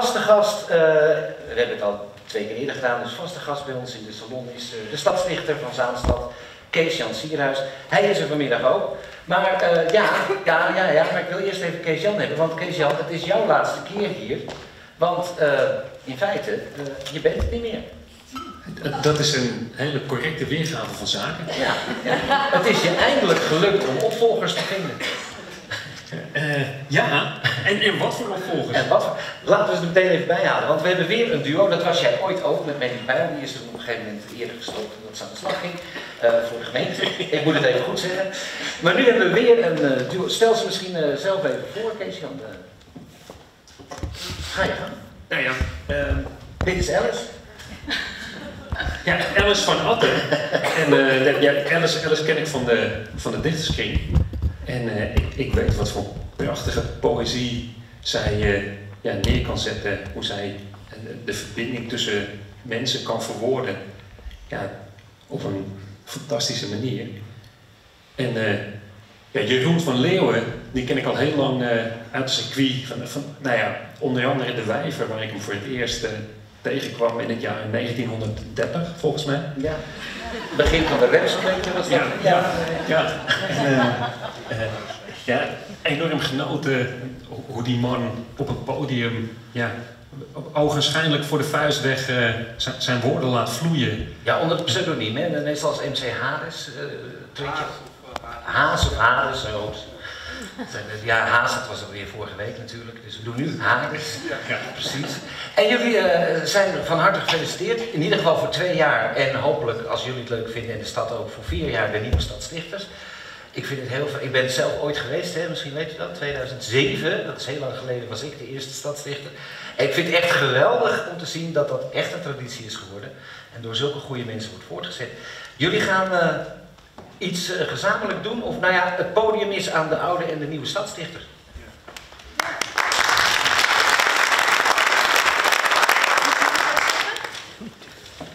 Vaste gast, eh, we hebben het al twee keer eerder gedaan, dus vaste gast bij ons in de salon is uh, de stadsdichter van Zaanstad, Kees-Jan Sierhuis. Hij is er vanmiddag ook. Maar uh, ja, ja, ja, ja, maar ik wil eerst even Kees-Jan hebben, want Kees-Jan, het is jouw laatste keer hier. Want in feite, je bent het niet meer. Dat is een hele correcte weergave van zaken. Ja, ja. het is je eindelijk gelukt om opvolgers te vinden. Ja, en, wat voor opvolgers? En wat, laten we ze meteen even bijhalen, want we hebben weer een duo, dat was jij ooit ook met Mandy Bijl, die is er op een gegeven moment eerder gestopt omdat ze aan de slag ging uh, voor de gemeente. Ik moet het even goed zeggen. Maar nu hebben we weer een uh, duo. Stel ze misschien zelf even voor, Kees. Ga je gaan? Nou ja, ehm, dit is Alice. Ja, Alice van Atten. En ja, Alice, Alice ken ik van de, van de dichterskring. En uh, ik, ik, weet wat voor prachtige poëzie zij uh, ja, neer kan zetten. Hoe zij uh, de verbinding tussen mensen kan verwoorden. Ja, op een fantastische manier. En ja, Jeroen van Leeuwen, die ken ik al heel lang uit het circuit. Van, van, nou ja, onder andere De Wijver, waar ik hem voor het eerst tegenkwam in het jaar 1930, volgens mij. Ja. Begin van de beetje was dat? Ja, ja. ja. En, uh, uh, ja, enorm genoten hoe die man op het podium ja, ogenschijnlijk voor de vuist weg uh, zijn woorden laat vloeien. Ja, onder het pseudoniem, hè? net zoals MC Hades. Uh, Haas of Hades, zo. Ja, Haas, dat was alweer vorige week natuurlijk, dus we doen nu Hades. Ja, precies. En jullie uh, zijn van harte gefeliciteerd, in ieder geval voor twee jaar en hopelijk, als jullie het leuk vinden, in de stad ook voor vier jaar de nieuwe stadsstichters. Ik vind het heel Ik ben zelf ooit geweest, hè, misschien weet je dat, 2007, dat is heel lang geleden, was ik de eerste stadsstichter. En ik vind het echt geweldig om te zien dat dat echt een traditie is geworden en door zulke goede mensen wordt voortgezet. Jullie gaan uh, iets uh, gezamenlijk doen, of nou ja, het podium is aan de oude en de nieuwe stadsstichter.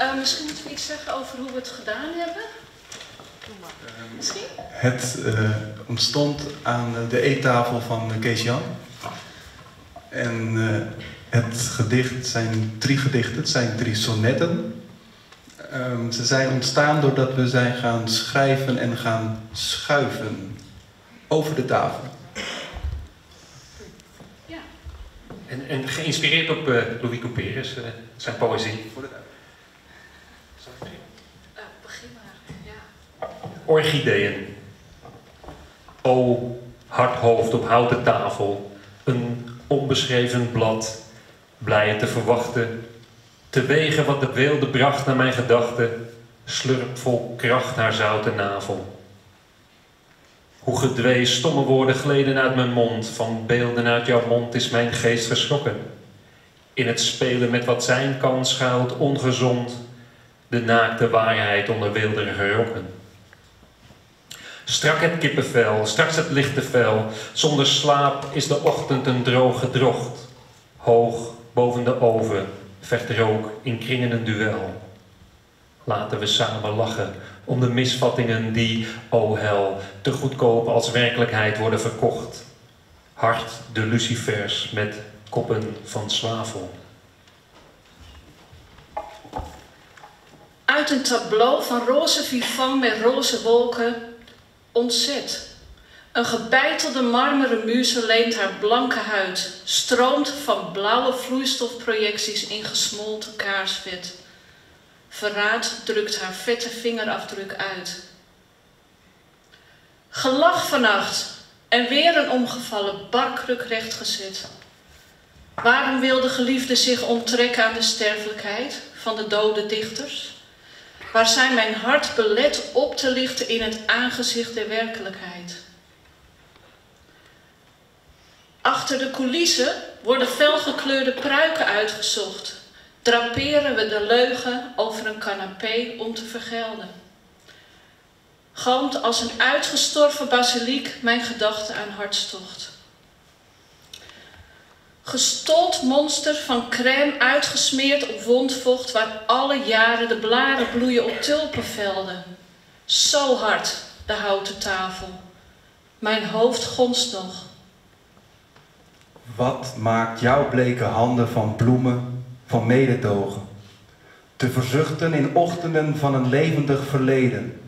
Uh, misschien moeten we iets zeggen over hoe we het gedaan hebben. Misschien? Het uh, ontstond aan de eettafel van Kees Jan. En uh, het gedicht zijn drie gedichten, het zijn drie sonnetten. Um, ze zijn ontstaan doordat we zijn gaan schrijven en gaan schuiven over de tafel. Ja. En, en geïnspireerd op uh, Louis Couperus, zijn poëzie. Orchideeën. O, hardhoofd op houten tafel, een onbeschreven blad, blij te verwachten, te wegen wat de weelde bracht naar mijn gedachten, slurp vol kracht haar zoute navel. Hoe gedwee stomme woorden gleden uit mijn mond, van beelden uit jouw mond is mijn geest geschrokken. In het spelen met wat zijn kan schuilt ongezond de naakte waarheid onder wilderige rokken. Strak het kippenvel, straks het lichte vel. Zonder slaap is de ochtend een droge drocht. Hoog boven de oven vecht rook in kringen een duel. Laten we samen lachen om de misvattingen die, o hel, te goedkoop als werkelijkheid worden verkocht. Hart de lucifers met koppen van zwavel. Uit een tableau van roze vivant met roze wolken ontzet. Een gebeitelde marmeren muze leent haar blanke huid, stroomt van blauwe vloeistofprojecties in gesmolten kaarsvet. Verraad drukt haar vette vingerafdruk uit. Gelach vannacht en weer een omgevallen barkruk rechtgezet. Waarom wil de geliefde zich onttrekken aan de sterfelijkheid van de dode dichters? Waar zij mijn hart belet op te lichten in het aangezicht der werkelijkheid. Achter de coulissen worden felgekleurde pruiken uitgezocht. Draperen we de leugen over een canapé om te vergelden. Galmt als een uitgestorven basiliek mijn gedachten aan hartstocht. Gestold monster van crème uitgesmeerd op wondvocht waar alle jaren de blaren bloeien op tulpenvelden. Zo hard de houten tafel. Mijn hoofd gonst nog. Wat maakt jouw bleke handen van bloemen, van mededogen? Te verzuchten in ochtenden van een levendig verleden.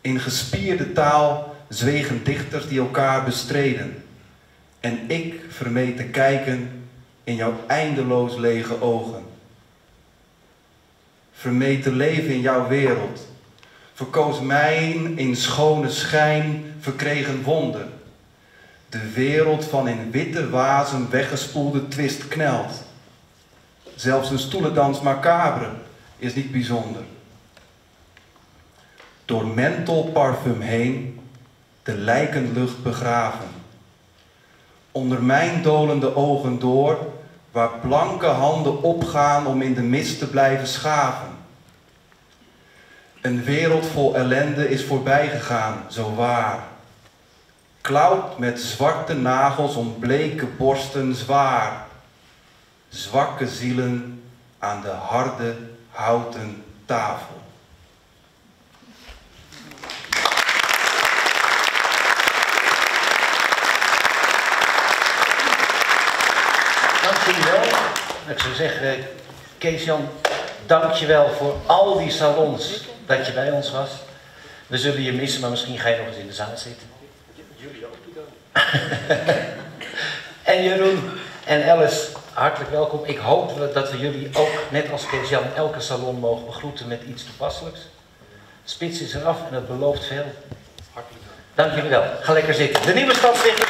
In gespierde taal zwegen dichters die elkaar bestreden. En ik vermeed te kijken in jouw eindeloos lege ogen. Vermeed te leven in jouw wereld. Verkoos mijn in schone schijn verkregen wonder. De wereld van in witte wazen weggespoelde twist knelt. Zelfs een stoelendans macabre is niet bijzonder. Door mentholparfum heen de lijkenlucht begraven. Onder mijn dolende ogen door, waar blanke handen opgaan om in de mist te blijven schaven. Een wereld vol ellende is voorbijgegaan, zo waar. Klauwt met zwarte nagels om bleke borsten zwaar. Zwakke zielen aan de harde houten tafel. Dank jullie wel. Ik zou zeggen, Kees-Jan, dank je wel voor al die salons dat je bij ons was. We zullen je missen, maar misschien ga je nog eens in de zaal zitten. Jullie ook en Jeroen en Alice, hartelijk welkom. Ik hoop dat we jullie ook, net als Kees-Jan, elke salon mogen begroeten met iets toepasselijks. Spits is eraf en het belooft veel. Hartelijk dank. Dank jullie wel. Ga lekker zitten. De nieuwe stadsdichter.